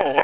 Oh.